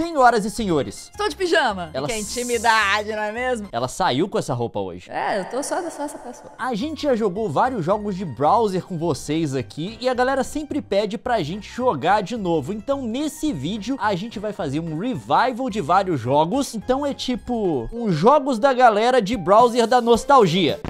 Senhoras e senhores, Estou de pijama. Ela Que intimidade, não é mesmo? ela saiu com essa roupa hoje. É, eu tô só, só essa pessoa. A gente já jogou vários jogos de browser com vocês aqui e a galera sempre pede pra gente jogar de novo. Então nesse vídeo a gente vai fazer um revival de vários jogos. Então é tipo uns jogos da galera de browser da nostalgia.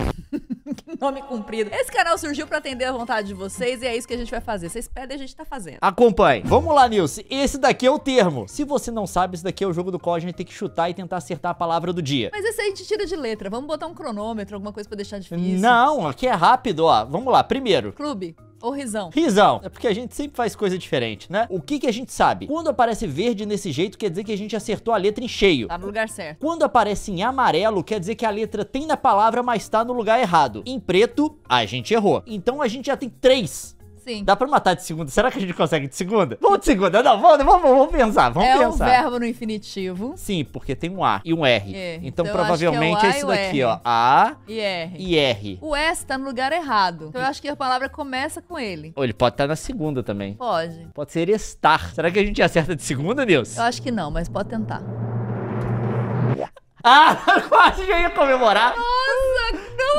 Nome comprido. Esse canal surgiu pra atender a vontade de vocês e é isso que a gente vai fazer. Vocês pedem, a gente tá fazendo. Acompanhe. Vamos lá, Nilce. Esse daqui é o termo. Se você não sabe, esse daqui é o jogo do qual a gente tem que chutar e tentar acertar a palavra do dia. Mas esse aí a gente tira de letra. Vamos botar um cronômetro, alguma coisa pra deixar difícil. Não, aqui é rápido, ó. Vamos lá. Primeiro, Clube ou risão. Risão. É porque a gente sempre faz coisa diferente, né? O que que a gente sabe? Quando aparece verde nesse jeito, quer dizer que a gente acertou a letra em cheio. Tá no lugar certo. Quando aparece em amarelo, quer dizer que a letra tem na palavra, mas tá no lugar errado. Em preto, a gente errou. Então a gente já tem três. Sim. Dá pra matar de segunda? Será que a gente consegue de segunda? Vamos de segunda. Não, vamos, vamos, vamos pensar. Vamos é um pensar. verbo no infinitivo. Sim, porque tem um A e um R. É, então, então eu provavelmente é é esse e o daqui, R. ó. A E R. e R. O S tá no lugar errado. Então eu acho que a palavra começa com ele. Ou ele pode estar na segunda também. Pode. Pode ser estar. Será que a gente acerta de segunda, Nilson? Eu acho que não, mas pode tentar. Ah, quase já ia comemorar. Nossa,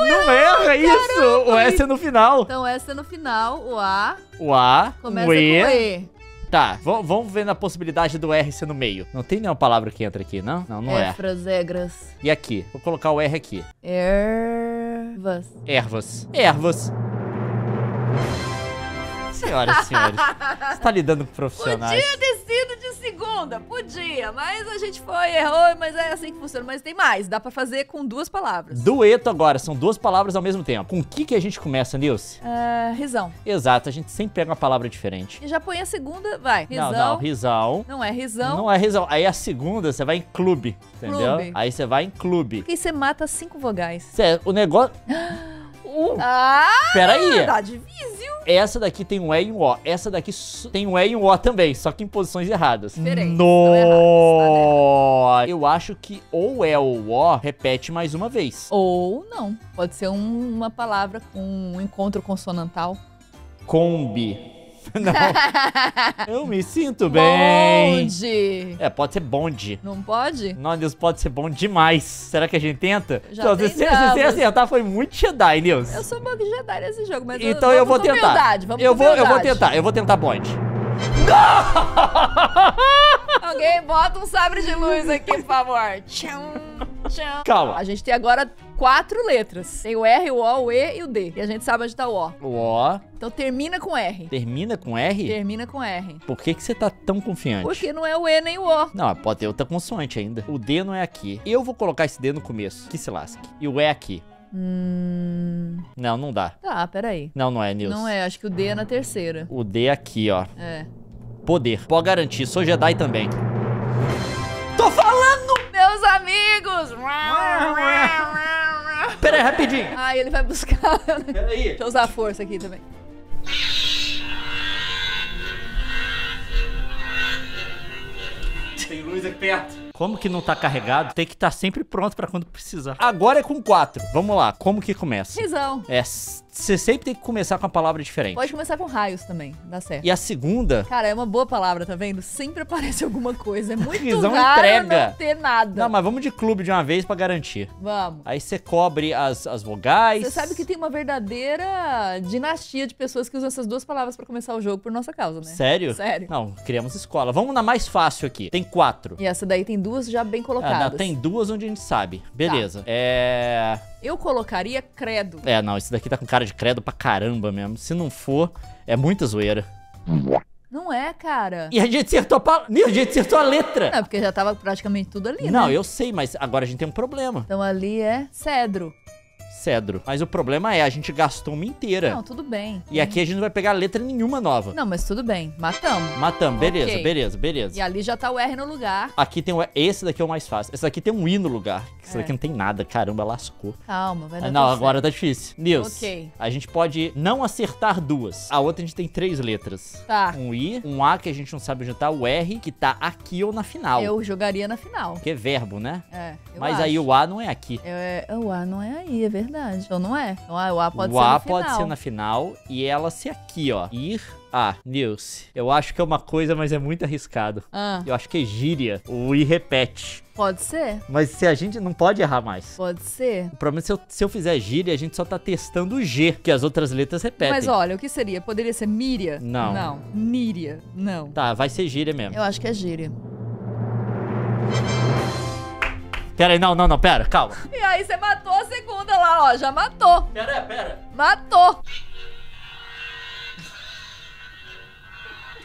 não Não erra isso. O S é no final. Então S é no final, o A O A, começa o E. com E. Tá, vamos ver na possibilidade do R ser no meio. Não tem nenhuma palavra que entra aqui, não? Não, não é. Efras, egras. E aqui? Vou colocar o R aqui. Ervas. Ervas. Ervas. Senhoras e senhores, você tá lidando com profissionais. Podia ter sido de segunda, podia, mas a gente foi, errou, mas é assim que funciona. Mas tem mais, dá pra fazer com duas palavras. Dueto agora, são duas palavras ao mesmo tempo. Com o que que a gente começa, Nilce? É, risão. Exato, a gente sempre pega uma palavra diferente. E já põe a segunda, vai. Risão. Não, não, risão. Não é risão. Não é risão. Aí a segunda você vai em clube, entendeu? Clube. Aí você vai em clube. Porque você mata cinco vogais. Cê, o negócio. Uh, Ah, peraí. tá difícil. Essa daqui tem um E e um O. Essa daqui tem um E e um O também, só que em posições erradas. Diferentes, No... erradas, Eu acho que ou é ou O repete mais uma vez. Ou não. Pode ser um- uma palavra com um encontro consonantal. Kombi. Não. Eu me sinto bem. Bonde. É, pode ser bonde. Não pode? Não, Deus, pode ser bom demais. Será que a gente tenta? Já Então, se você se tentamos. você acertar, foi muito Jedi, Nils. Eu sou bug Jedi nesse jogo, mas Então eu vou vamos com tentar. Humildade, vamos eu vou, eu vou humildade. tentar, eu vou tentar bonde. Alguém bota um sabre de luz aqui, por favor. Calma. A gente tem agora quatro letras. Tem o R, o O, o E e o D. E a gente sabe onde tá o O. O O Então termina com R. termina com R? Termina com R. Por que, que você tá tão confiante? Porque não é o E nem o O. Não, pode ter outra consoante ainda. O D não é aqui. Eu vou colocar esse D no começo. Que se lasque. E o E aqui. Hum. Não, não dá. Tá, peraí. Não, não é, Nils. Não é, acho que o D é na terceira. O D aqui, ó. É. Poder. Pode garantir. Sou Jedi também. Tô falando! Meus amigos! Pera aí, rapidinho. Ai, ele vai buscar. Pera aí. Deixa eu usar a força aqui também. Tem luz aqui perto. Como que não tá carregado? Tem que estar sempre pronto pra quando precisar. Agora é com quatro. Vamos lá. Como que começa? Risão. É, você sempre tem que começar com a palavra diferente. Pode começar com raios também, dá certo. E a segunda... Cara, é uma boa palavra, tá vendo? Sempre aparece alguma coisa. É muito Risão raro entrega. não ter nada. Não, mas vamos de clube de uma vez pra garantir. Vamos. Aí você cobre as, as vogais. Você sabe que tem uma verdadeira dinastia de pessoas que usam essas duas palavras pra começar o jogo por nossa causa, né? Sério? Sério. Não, criamos escola. Vamos na mais fácil aqui. Tem quatro. E essa daí tem duas já bem Ah, colocadas. não, tem duas onde a gente sabe. Beleza. É. Eu colocaria credo. É, não, esse daqui tá com cara de credo pra caramba mesmo. Se não for, é muita zoeira. Não é, cara. E a gente acertou a, pal- a, gente acertou a letra. Não, porque já tava praticamente tudo ali, Não, né? eu sei, mas agora a gente tem um problema. Então ali é cedro. Cedro. Mas o problema é, a gente gastou uma inteira. Não, tudo bem. E aqui a gente não vai pegar letra nenhuma nova. Não, mas tudo bem. Matamos. Matamos, beleza, Ok. beleza, beleza. E ali já tá o R no lugar. Aqui tem o. Esse daqui é o mais fácil. Esse daqui tem um I no lugar. Esse É. daqui não tem nada. Caramba, lascou. Calma, vai dar Ah, não, agora certo. tá difícil. Nils, Ok. a gente pode não acertar duas. A outra a gente tem três letras. Tá. Um I, um A que a gente não sabe onde tá, o R que tá aqui ou na final. Eu jogaria na final. Que é verbo, né? É, Mas acho. aí o A não é aqui. É, o A não é aí, é verdade. Verdade. Então não é. Então ah, o A pode o ser A no pode final. ser na final e ela ser aqui, ó. Ir a. Nilce. Eu acho que é uma coisa, mas é muito arriscado. Ah, Eu acho que é gíria. O I repete. pode ser. Mas se a gente não pode errar mais. Pode ser. O problema é se eu, se eu fizer gíria, a gente só tá testando o G, que as outras letras repetem. Mas olha, o que seria? Poderia ser Míria? Não. Não. Níria. Não. Tá, vai ser gíria mesmo. Eu acho que é gíria. Pera aí, não, não, não, pera, calma. E aí você matou a segunda lá, ó. Já matou. Pera, pera. Matou.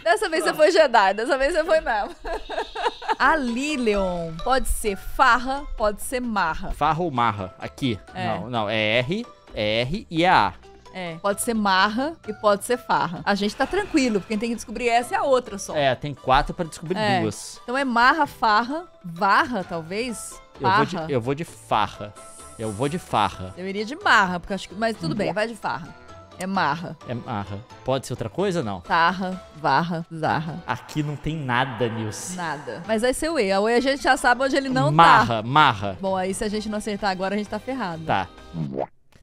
Dessa vez você foi Jedi, dessa vez você foi mesmo. A Lilion pode ser farra, pode ser marra. Farra ou marra? Aqui. É. Não, não, é R, é R e é A. É, pode ser marra e pode ser farra. A gente tá tranquilo, porque quem tem que descobrir essa é a outra só. É, tem quatro pra descobrir É. duas. Então é marra, farra, varra, talvez? Eu vou, de, Farra. eu vou de farra. Eu vou de farra. Eu iria de marra, porque acho que. Mas tudo bem, vai de farra. É marra. É marra. Pode ser outra coisa não? Tarra, varra, zarra. Aqui não tem nada, Nilce. Nada. Mas vai ser o E. O E a gente já sabe onde ele não tá. marra, marra. Bom, aí se a gente não acertar agora, a gente tá ferrado. Tá.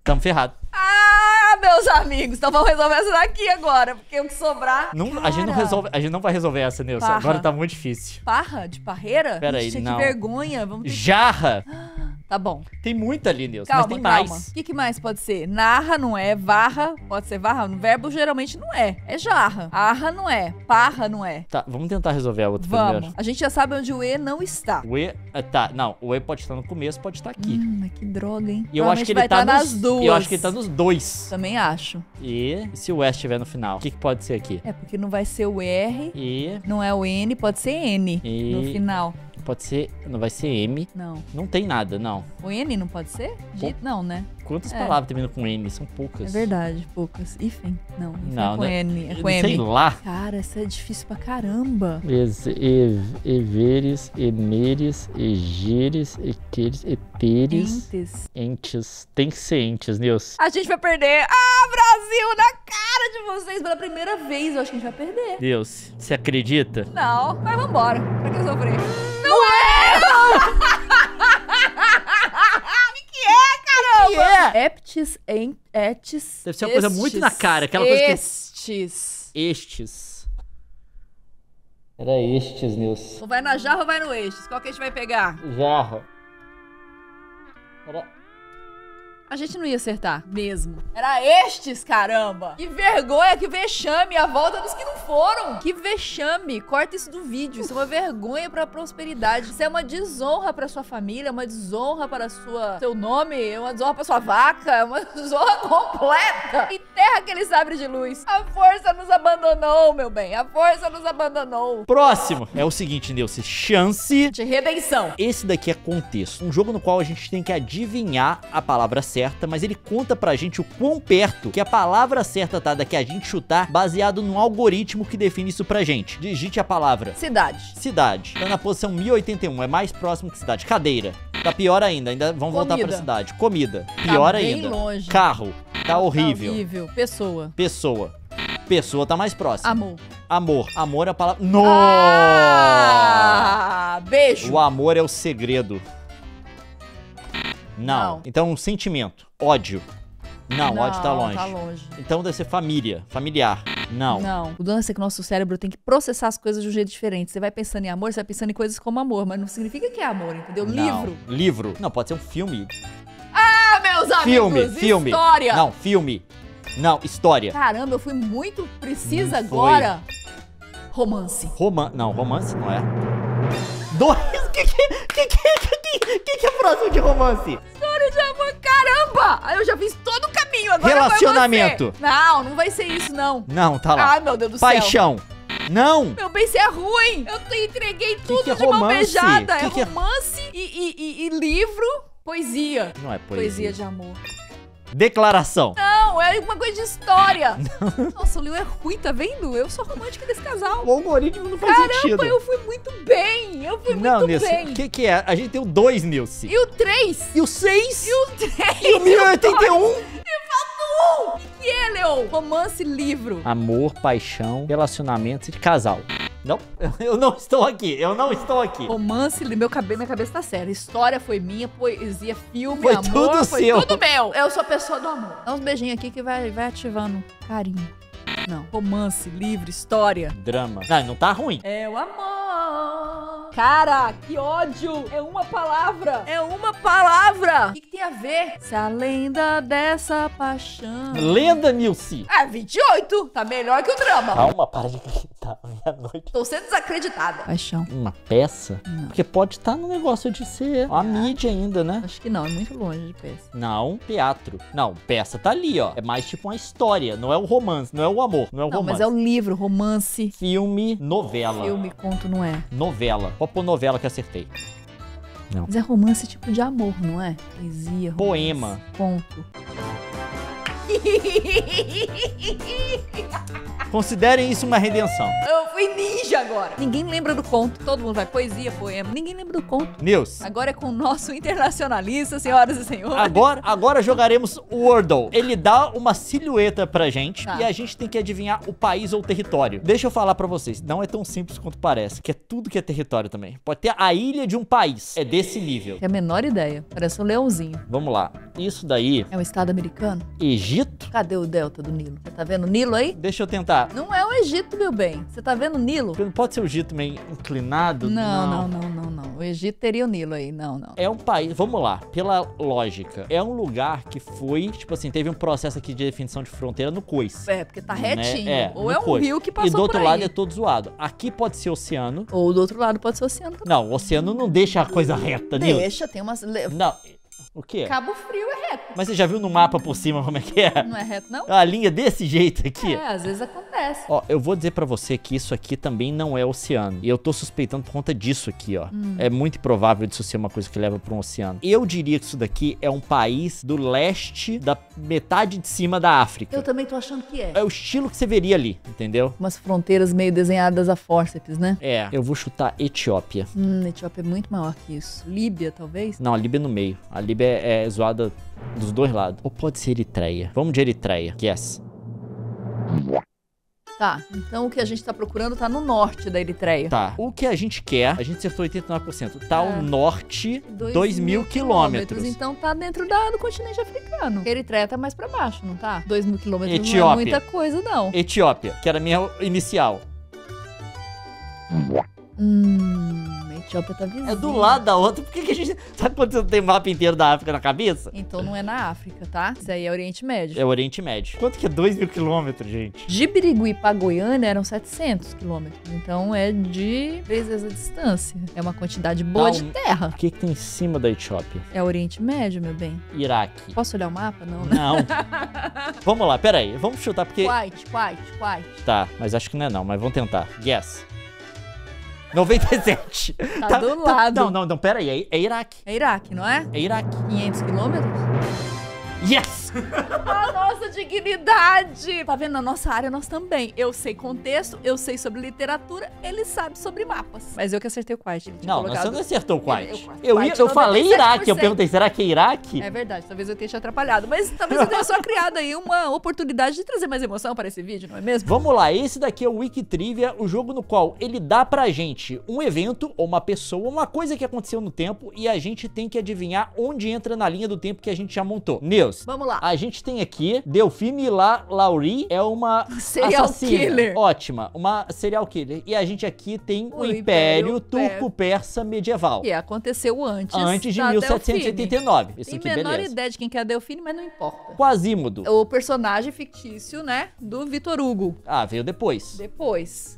Tamo ferrado. Ah, meus amigos, então vamos resolver essa daqui agora, porque o que sobrar. Não, a gente não resolve, a gente não vai resolver essa. Farra. Agora tá muito difícil. Parra? De parreira? Pera aí, Ixi, não. Que vergonha. Vamos ter... Jarra. Tá bom. Tem muita ali, Nilce, Calma, mas tem calma. mais. O que, que mais pode ser? Narra não é, varra pode ser varra. No verbo geralmente não é. É jarra. Arra não é, parra não é. Tá, vamos tentar resolver a outra Vamos. primeiro. A gente já sabe onde o E não está. O E, ah, tá, não, o E pode estar no começo, pode estar aqui. Hum, que droga, hein? E eu acho que ele vai tá estar nos, nas duas. Eu acho que ele tá nos dois. Também acho. E, e se o S estiver no final? O que, que pode ser aqui? É porque não vai ser o R, E, não é o N, pode ser N E- no final. Pode ser, não vai ser M. Não. Não tem nada, não. O N não pode ser? Dito, não, né? Quantas É. palavras terminam com N? São poucas. É verdade, poucas. Hífen, não. Não, é com né? N, é com Sei M. lá. Cara, essa é difícil pra caramba. Es, e, everes, eneres, egeres, equeres, eteres, Entes. entes. Tem que ser entes, Nilce. A gente vai perder. Ah, Brasil, na cara de vocês pela primeira vez. Eu acho que a gente vai perder. Deus, você acredita? Não, mas vambora. Pra que sofrer? Não é! O que é, caramba? Que é? Eptis, en, etis. Deve ser uma coisa muito na cara, aquela coisa que- Estes. Estes. Era estes, Nilce. Ou vai na jarra ou vai no estes? Qual que a gente vai pegar? Jarra. Era... A gente não ia acertar mesmo. Era estes, caramba! Que vergonha, que vexame! A volta dos que não foram! Que vexame! Corta isso do vídeo. Isso é uma vergonha pra prosperidade. Isso é uma desonra pra sua família, é uma desonra para sua, seu nome, é uma desonra pra sua vaca, é uma desonra completa! Enterra aquele sabre de luz. A força nos abandonou, meu bem. A força nos abandonou. Próximo é o seguinte, Nilce. Chance. De redenção. Esse daqui é contexto. Um jogo no qual a gente tem que adivinhar a palavra certa, mas ele conta pra gente o quão perto que a palavra certa tá da que a gente chutar, baseado num algoritmo que define isso pra gente. Digite a palavra. Cidade. Cidade. Tá na posição 1081, é mais próximo que cidade. Cadeira. Tá pior ainda, ainda vamos voltar pra Comida. cidade. Comida. Pior tá bem ainda. longe. Carro. Tá horrível. Tá horrível. Pessoa. Pessoa. Pessoa tá mais próximo. Amor. Amor. Amor é a palavra. Nossa! Ah, beijo. O amor é o segredo. Não. Não. Então, um sentimento. Ódio. Não, ódio tá longe. Tá longe. Então deve ser família. Familiar. Não. Não. O lance é que o nosso cérebro tem que processar as coisas de um jeito diferente. Você vai pensando em amor, você vai pensando em coisas como amor, mas não significa que é amor, entendeu? Não. Livro. Livro. Não, pode ser um filme. Ah, meus Filme, amigos, filme. história. Não, filme. Não, história. Caramba, eu fui muito precisa Não foi. agora. Romance. Roman... Não, romance não é. Dois. O que que, que, que, que, que, que que é próximo de romance? História de amor, caramba! Aí eu já fiz todo o caminho, agora Relacionamento. Não, não vai ser isso, não. Não, tá lá. Ai, meu Deus do céu. Paixão. Não. Meu bem, você é ruim. Eu te entreguei tudo que é de mão beijada. Que é que é- romance e, e- e- e livro, poesia. Não é Poesia poesia. de amor. Declaração. Não, é uma coisa de história. Nossa, o Leo é ruim, tá vendo? Eu sou romântica desse casal. O algoritmo não faz Caramba, sentido. eu fui muito bem. Eu fui Não, muito Nilce, bem. o que que é? A gente tem o 2, Nilce. E o 3? E o 6? E o 3? E o 1081? um. O que é, Leo? Romance livro. Amor, paixão, relacionamentos e de casal. Não, eu não estou aqui, eu não estou aqui. Romance, meu cabelo, minha cabeça tá séria. História foi minha, poesia, filme, Foi amor, tudo foi seu. tudo meu. Eu sou a pessoa do amor. Dá uns beijinhos aqui que vai, vai ativando carinho. Não, romance, livro, história. Drama. Não, não tá ruim. É o amor. Cara, que ódio! É uma palavra! É uma palavra! O que, que tem a ver? Se a lenda dessa paixão. Lenda, Nilce. Ah, 28! Tá melhor que o drama. Calma, para de gritar. Meia-noite. Tô sendo desacreditada. Paixão. Uma peça? Não. Porque pode estar no negócio de ser a mídia ainda, né? Acho que não, é muito longe de peça. Não, teatro. Não, peça tá ali, ó. É mais tipo uma história, não é o romance, não é o amor, não é o Não, romance. mas é o livro, romance, Filme, novela. filme, conto, não é. Novela. Pode pôr novela que acertei. Mas é romance tipo de amor, não é? Poesia, romance, Poema. conto. Considerem isso uma redenção. Eu fui ninja agora. Ninguém lembra do conto. Todo mundo vai poesia, poema. Ninguém lembra do conto. Nils, Agora é com o nosso internacionalista, senhoras e senhores. agora, agora jogaremos o Wordle. Ele dá uma silhueta pra gente Tá. e a gente tem que adivinhar o país ou o território. Deixa eu falar pra vocês, não é tão simples quanto parece, que é tudo que é território também. Pode ter a ilha de um país. É desse nível. Tem a menor ideia. Parece um leãozinho. Vamos lá. Isso daí, É um estado americano? Egito? Cadê o delta do Nilo? Tá vendo o Nilo aí? Deixa eu tentar. Não é o Egito, meu bem. Você tá vendo o Nilo? Não pode ser o Egito meio inclinado? Não, não, não, não, não. O Egito teria o Nilo aí. Não, não. É um país, vamos lá, pela lógica, é um lugar que foi, tipo assim, teve um processo aqui de definição de fronteira no COIS. É, porque tá né? retinho. É, Ou é um rio que passou E do outro por lado é todo zoado. Aqui pode ser oceano. Ou do outro lado pode ser oceano também. Não, o oceano não deixa a coisa reta, Nil. Deixa, tem umas... Não, o quê? Cabo Frio é reto. Mas você já viu no mapa por cima como é que é? Não é reto, não? A linha desse jeito aqui. É, às vezes acontece. Ó, eu vou dizer pra você que isso aqui também não é oceano. E eu tô suspeitando por conta disso aqui, ó. Hum. É muito improvável disso ser uma coisa que leva pra um oceano. Eu diria que isso daqui é um país do leste da metade de cima da África. Eu também tô achando que é. É o estilo que você veria ali, entendeu? Umas fronteiras meio desenhadas a fórceps, né? É, eu vou chutar Etiópia. Hum, Etiópia é muito maior que isso. Líbia, talvez? Não, a Líbia é no meio. A Líbia é, é zoada dos dois lados. Ou pode ser Eritreia. Vamos de Eritreia. Yes. Tá, então o que a gente tá procurando tá no norte da Eritreia. Tá. O que a gente quer, a gente acertou 89%. Tá É. ao norte, 2 mil quilômetros. Então tá dentro da, do continente africano. A Eritreia tá mais pra baixo, não tá? 2 mil quilômetros não é Etiópia. muita coisa, não. Etiópia, que era a minha inicial. Hum, Etiópia tá vizinha. É do lado da outra. Por que, que a gente. Sabe quando você não tem mapa inteiro da África na cabeça? Então não é na África, tá? Isso aí é Oriente Médio. É Oriente Médio. Quanto que é 2 mil quilômetros, gente? De Birigui pra Goiânia eram 700 quilômetros. Então é de três vezes a distância. É uma quantidade boa Dá de terra. O que, que tem em cima da Etiópia? É Oriente Médio, meu bem. Iraque. Posso olhar o mapa? Não, né? Não. vamos lá, pera aí. Vamos chutar porque. White, white, white. Tá, mas acho que não é não, mas vamos tentar. Yes. 97. Tá do lado. Não, não, não, pera aí. É, é Iraque. É Iraque, não é? É Iraque. 500 quilômetros? Yes! A nossa dignidade! Tá vendo? Na nossa área nós também. Eu sei contexto, eu sei sobre literatura, ele sabe sobre mapas. Mas eu que acertei o Quite. Não, colocado- você não acertou o Quite. eu- Eu, Quite eu falei Iraque, eu 97%. perguntei, será que é Iraque? É verdade, talvez eu tenha te atrapalhado. Mas talvez eu tenha só criado aí uma oportunidade de trazer mais emoção para esse vídeo, não é mesmo? Vamos lá, esse daqui é o Wikitrivia, o jogo no qual ele dá pra gente um evento, ou uma pessoa, uma coisa que aconteceu no tempo, e a gente tem que adivinhar onde entra na linha do tempo que a gente já montou. Neus, Vamos lá. a gente tem aqui, Delfine La Lauri é uma Serial assassina. killer. Ótima, uma serial killer. E a gente aqui tem o, O Império, Império Turco-Persa Medieval. Que aconteceu antes. Antes de da 1789. Isso Tem aqui, menor beleza. ideia de quem que é a Delfine, mas não importa. Quasímodo. O personagem fictício, né? Do Vitor Hugo. Ah, veio depois. Depois.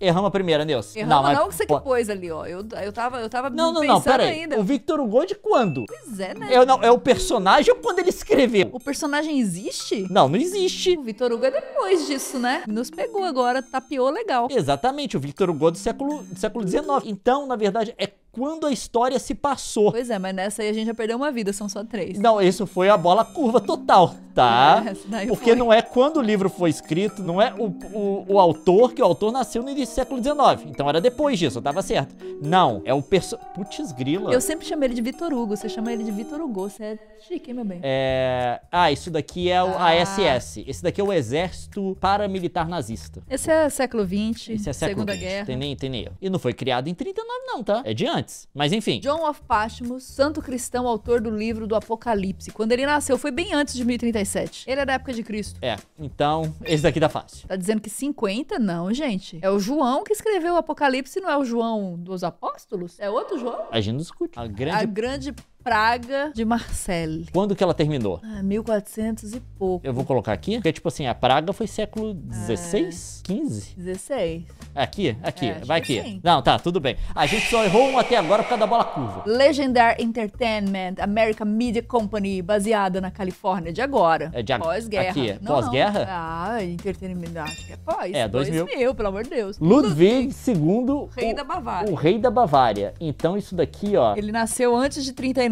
Erramos a primeira, Neus. Erramos mas não, que você que pô- pôs ali, ó. Eu, eu tava, eu tava Não, não, pensando não, pera aí. ainda. O Victor Hugo de quando? Pois é, né? É, não, é o personagem ou quando ele escreveu? O personagem existe? Não, não existe. O Vitor Hugo é depois disso, né? Nos pegou agora, tapeou legal. Exatamente, o Victor Hugo do século, do século XIX. Então, na verdade, é quando a história se passou. Pois é, mas nessa aí a gente já perdeu uma vida, são só três. Não, isso foi a bola curva total, tá? É, Porque foi. não é quando o livro foi escrito, não é o, o, o autor, que o autor nasceu no início do século XIX. Então era depois disso, eu tava certo. Não, é o perso... Putz grila. Eu sempre chamei ele de Vitor Hugo, você chama ele de Vitor Hugo, você é chique, hein, meu bem? É... Ah, isso daqui é o Ah. ASS. Esse daqui é o Exército Paramilitar Nazista. Esse é século XX, Esse é século Segunda XX, Guerra. Tem nem, tem nem. E não foi criado em 39 não, tá? É de antes. Mas enfim. John of Patmos, santo cristão, autor do livro do Apocalipse. Quando ele nasceu, foi bem antes de 1037. Ele é da época de Cristo. É, então esse daqui tá fácil. Tá dizendo que 50? Não, gente. É o João que escreveu o Apocalipse, não é o João dos Apóstolos? É outro João? A gente não discute. A A grande... praga de Marcelle. Quando que ela terminou? Ah, 1400 e pouco. Eu vou colocar aqui, porque, tipo assim, a praga foi século É. XVI? XV? 16.16. Aqui, aqui, É, vai aqui. sim. Não, tá, tudo bem. A gente só errou um até agora por causa da bola curva. Legendary Entertainment, American Media Company, baseada na Califórnia de agora. É de ag- Pós-guerra. aqui, pós-guerra? Ah, entretenimento, acho que é pós. É, 2000. 2000, pelo amor de Deus. Ludwig II, Rei o, da Bavária. o rei da Bavária. Então isso daqui, ó, Ele nasceu antes de 39,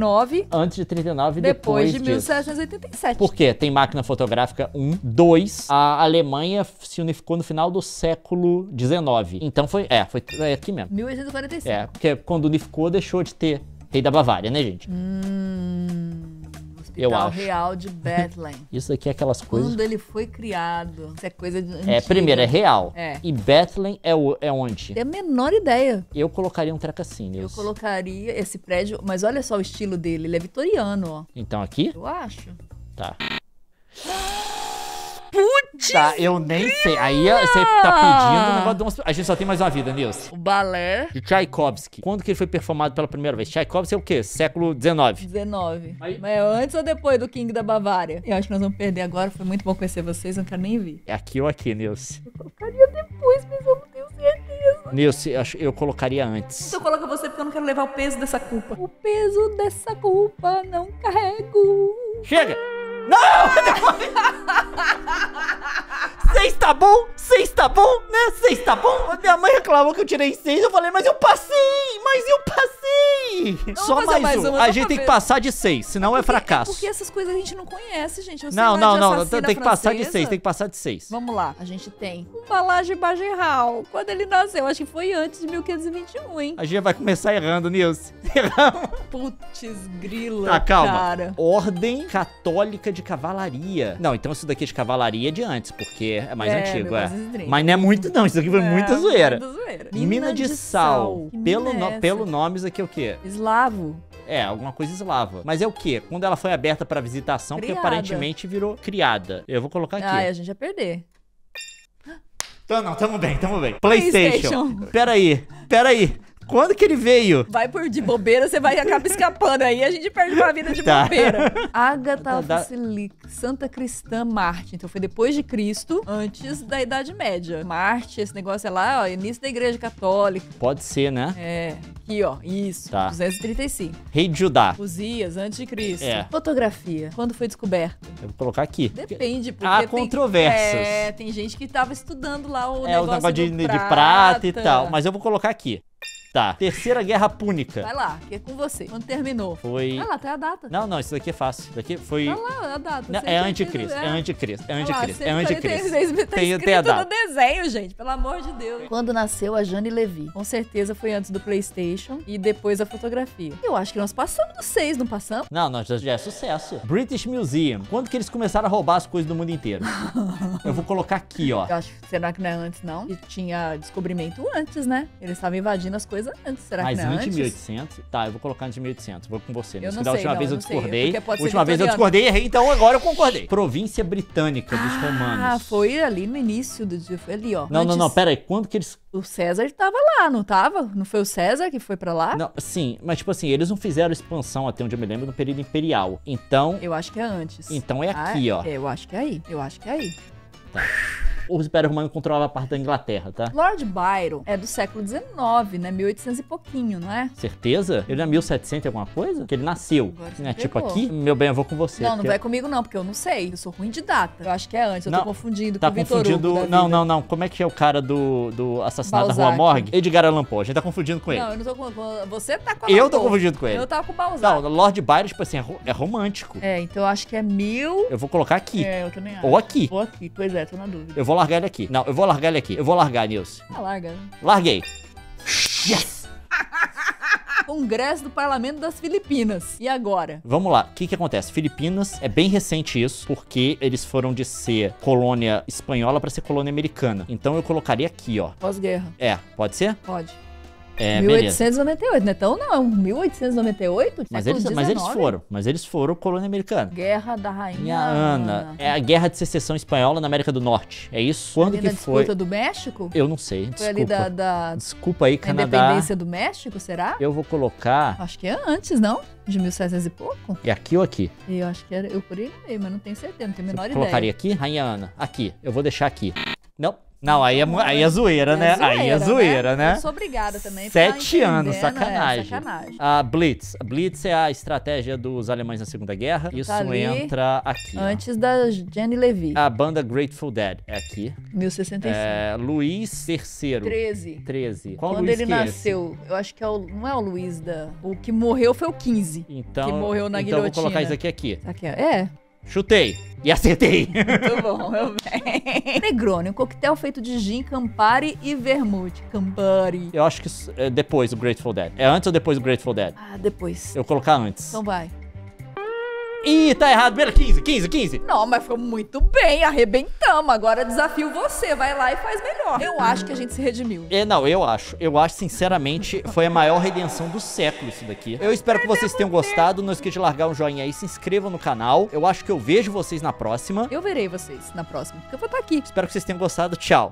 antes de 39 e depois, depois, de disso. 1787. Por quê? Tem máquina fotográfica 1. 2. A Alemanha se unificou no final do século XIX. Então foi. É, foi é aqui mesmo. 1845. É, porque quando unificou, deixou de ter rei da Bavária, né, gente? Hum, Eu Hospital acho. Real de Bethlehem. Isso aqui é aquelas coisas. Quando ele foi criado. Isso é coisa de É, antiga. primeiro, é real. É. E Bethlehem é, o, é onde? Tenho a menor ideia. Eu colocaria um assim, Eu colocaria esse prédio, mas olha só o estilo dele, ele é vitoriano, ó. Então aqui? Eu acho. Tá. Putz! Tá, eu nem sei. Aí você tá pedindo o negócio de umas... A gente só tem mais uma vida, Nilce. O balé De Tchaikovsky. Quando que ele foi performado pela primeira vez? Tchaikovsky é o quê? Século XIX. 19. Mas- Mas é antes ou depois do King da Bavária? Eu acho que nós vamos perder agora. Foi muito bom conhecer vocês, não quero nem vir. É aqui ou aqui, Nilce? Eu colocaria depois, mas eu não tenho certeza. Nilce, eu, acho- eu colocaria antes. Eu coloco você porque eu não quero levar o peso dessa culpa. O peso dessa culpa não carrego. Chega! Não! Seis tá bom? Seis tá bom, né? Seis tá bom? Minha mãe reclamou que eu tirei seis. Eu falei, mas eu passei! Mas eu passei! Vamos Só mais, mais um. uma, a gente tem que ver. passar de seis, senão é fracasso. Porque essas coisas a gente não conhece, gente. Eu Não, não, não. Tem que passar de seis, tem que passar de seis. Vamos lá, a gente tem o Balage Bajerral. Quando ele nasceu, acho que foi antes de 1521, hein? A gente vai começar errando, Nilce. Erramos. Putz, grila, Tá, calma. cara. Ordem Católica de Cavalaria. Não, então isso daqui é de cavalaria é de antes, porque é mais É, antigo, é. Mas não é muito, não. Isso aqui foi muita É, zoeira. muita zoeira. Mina, de, sal. Que Pelo, mina é no, essa? pelo nome, isso aqui é o quê? Eslavo. É, alguma coisa eslava. Mas é o quê? Quando ela foi aberta pra visitação, porque Criada. aparentemente virou criada. Eu vou colocar aqui. Ai, a gente ia perder. Então, não, tamo bem, tamo bem. PlayStation. PlayStation. Peraí, peraí. Quando que ele veio? Vai por de bobeira, você vai acaba escapando aí, a gente perde uma vida de Tá. bobeira. Agatha Facilic, Santa Cristã Marte. Então foi depois de Cristo, antes da Idade Média. Marte, esse negócio é lá, ó, início da Igreja Católica. Pode ser, né? É, aqui ó, isso, Tá. 235. Rei de Judá. Uzias, antes de Cristo. É. Fotografia, quando foi descoberta? Eu vou colocar aqui. Depende, porque Há tem- controvérsias. É, tem gente que tava estudando lá o É, o negócio negócio de, do de prata. prata e tal. Mas eu vou colocar aqui. Tá. Terceira Guerra Púnica. Vai lá, que é com você. Quando terminou. Foi. Vai lá, tem a data. Não, não, isso daqui é fácil. Isso daqui foi. Tá lá a data. Não, você é tem anticristo, é anticristo, é anticristo, é 146, anticristo. Tá Tem- tem a no data. desenho, gente, pelo amor de Deus. Quando nasceu a Jane Levy? Com certeza foi antes do PlayStation e depois a fotografia. Eu acho que nós passamos dos seis, não passamos? Não, já, já é sucesso. British Museum. Quando que eles começaram a roubar as coisas do mundo inteiro? eu vou colocar aqui, ó. Eu acho, será que não é antes, não? E tinha descobrimento antes, né? Eles estavam invadindo as coisas antes, será Mais que não é 20 antes? 1800. Tá, eu vou colocar antes de 1800. Vou com você. Eu Mas não da sei, última não, vez eu não sei, discordei. ser última vez eu discordei, errei, então agora eu concordei. Província Britânica dos Romanos. Ah, foi ali no início do dia, foi ali, ó. Não, não, Antes, não, pera aí. Quando que eles. O César tava lá, não tava? Não foi o César que foi pra lá? Não, sim, mas tipo assim, eles não fizeram expansão, até onde eu me lembro, no período imperial. Então. Eu acho que é antes. Então é Ah, aqui, ó. Eu acho que é aí. Eu acho que é aí. O Império Romano controlava parte da Inglaterra, tá? Lord Byron é do século XIX, né? 1800 e pouquinho, não é? Certeza? Ele é 1700 e alguma coisa? Que ele nasceu. Agora Né? Tipo aqui, meu bem, eu vou com você. não, não vai comigo não, porque eu não sei. Eu sou ruim de data. Eu acho que é antes. Eu Não, tô confundindo Tá com o Vitor Hugo confundindo. da Não, não, não. Como é que é o cara do, do assassinato da Rua Balzac. Morgue? Edgar Allan Poe. A gente tá confundindo com ele. Não, eu não tô com... Você tá com a eu tô confundindo com ele. Eu tava com o Balzac. Não, Lord Byron, tipo assim, é, é romântico. É, então eu acho que é mil... Eu vou colocar aqui. É, eu também acho. Ou aqui. Ou aqui, pois é, tô na dúvida. Eu vou largar ele aqui. Não, eu vou largar ele aqui. Eu vou largar, Nilce. Ah, larga. Larguei. Yes! Congresso do Parlamento das Filipinas. E agora? Vamos lá, o que que acontece? Filipinas é bem recente isso, porque eles foram de ser colônia espanhola pra ser colônia americana. Então eu colocaria aqui, ó. Pós-guerra. É, pode ser? Pode. É, beleza. 1898, não é tão não, é um 1898? Mas século eles, mas eles 19. foram, mas eles foram colônia americana. Guerra da Rainha Minha Ana, é a guerra de secessão espanhola na América do Norte. É isso? Quando Ali que na foi? disputa do México? Eu não sei, Foi desculpa. ali da, da, Desculpa aí, da Canadá. independência do México, será? Eu vou colocar. Acho que é antes, não? De 1700 e pouco? É aqui ou aqui? Eu acho que era. Eu por aí mas não tenho certeza, não tenho a menor Você ideia. colocaria aqui? Rainha Ana. Aqui. Eu vou deixar aqui. Não. Não, aí é, mu- aí é zoeira, né? aí é zoeira, né? Eu sou obrigada também. Sete anos, entendendo, sacanagem. É, sacanagem. A Blitz. A Blitz é a estratégia dos alemães na Segunda Guerra. Isso Tá ali. entra aqui. ó. Antes da Jenny Levy, A banda Grateful Dead é aqui. 1065. É, Luiz III. 13. 13. Qual Quando Luiz ele é nasceu, eu acho que é o, não é o Luiz da. O que morreu foi o 15. Então, que morreu na então eu vou guilhotina. colocar isso aqui aqui. Que é? Chutei. E acertei. Muito bom, meu bem. Negroni, um coquetel feito de gin, Campari e vermute. Campari. Eu acho que é depois do Grateful Dead. É antes ou depois do Grateful Dead? Ah, depois. Eu vou colocar antes. Então vai. Ih, tá errado. Pera, 15, 15, 15. Não, mas foi muito bem, arrebentamos. Agora desafio você, vai lá e faz melhor. Eu acho que a gente se redimiu. É, não, eu acho. Eu acho, sinceramente, foi a maior redenção do século isso daqui. Eu espero que vocês tenham gostado. Não esqueça de largar um joinha aí, se inscrevam no canal. Eu acho que eu vejo vocês na próxima. Eu verei vocês na próxima, porque eu vou estar aqui. Espero que vocês tenham gostado. Tchau.